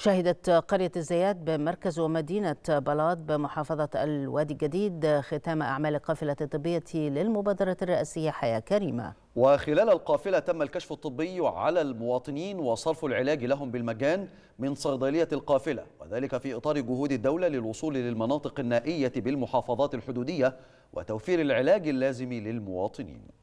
شهدت قرية الزيات بمركز ومدينة بلاط بمحافظة الوادي الجديد ختام أعمال القافلة الطبية للمبادرة الرئاسية حياة كريمة. وخلال القافلة تم الكشف الطبي على المواطنين وصرف العلاج لهم بالمجان من صيدلية القافلة وذلك في إطار جهود الدولة للوصول للمناطق النائية بالمحافظات الحدودية وتوفير العلاج اللازم للمواطنين.